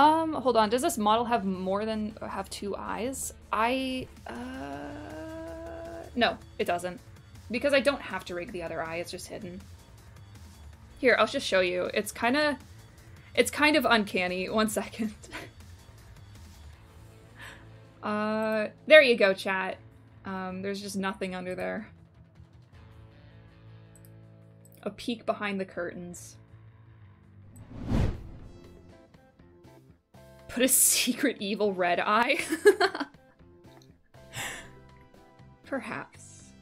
Um, hold on. Does this model have more than have two eyes? I uh no, it doesn't. Because I don't have to rig the other eye, it's just hidden. Here, I'll just show you. It's kind of it's kind of uncanny. One second. uh there you go, chat. Um there's just nothing under there. A peek behind the curtains. Put a secret evil red eye? Perhaps.